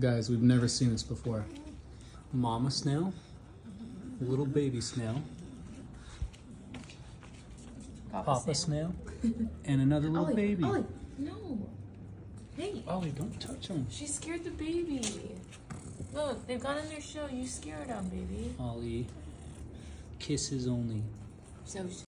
Guys, we've never seen this before. Mama snail, little baby snail, Papa snail, and another little Ollie, baby. Ollie, no. Hey, Ollie, don't touch him. she scared the baby. Look, they've got in their show. You scared them, baby. Ollie, kisses only. So